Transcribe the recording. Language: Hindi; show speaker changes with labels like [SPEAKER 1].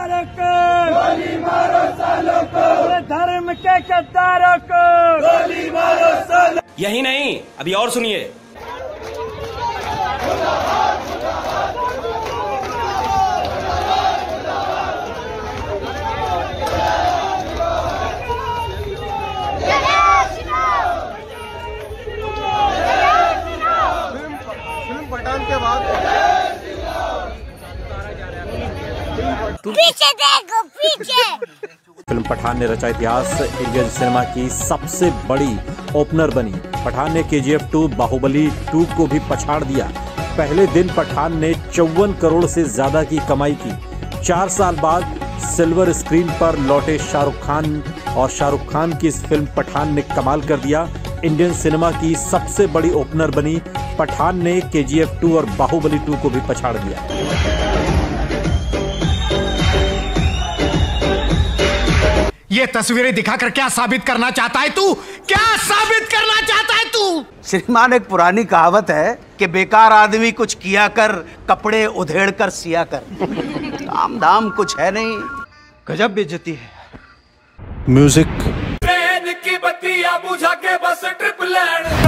[SPEAKER 1] गद्दारों गोली मारो सालों को। धर्म के गद्दारों को। गोली मारो सालों।
[SPEAKER 2] यही नहीं अभी और सुनिए।
[SPEAKER 3] पीछे देखो पीछे।
[SPEAKER 4] फ़िल्म पठान ने रचा इतिहास इंडियन सिनेमा की सबसे बड़ी ओपनर बनी। पठान ने के जी एफ़ टू बाहुबली टू को भी पछाड़ दिया। पहले दिन पठान ने चौवन करोड़ से ज़्यादा की कमाई की। चार साल बाद सिल्वर स्क्रीन पर लौटे शाहरुख खान और शाहरुख खान की इस फ़िल्म पठान ने कमाल कर दिया। इंडियन सिनेमा की सबसे बड़ी ओपनर बनी। पठान ने के जी एफ़ टू और बाहुबली टू को भी पछाड़ दिया।
[SPEAKER 5] ये तस्वीरें दिखाकर क्या साबित करना चाहता है तू? क्या साबित करना चाहता है तू?
[SPEAKER 6] श्रीमान एक पुरानी कहावत है कि बेकार आदमी कुछ किया कर कपड़े उधेड़ कर सिया कर। काम धाम कुछ है नहीं। गजब बेजती है।
[SPEAKER 4] म्यूज़िक
[SPEAKER 1] ट्रेन की बत्तियाँ बुझा के बस ट्रिप लैंड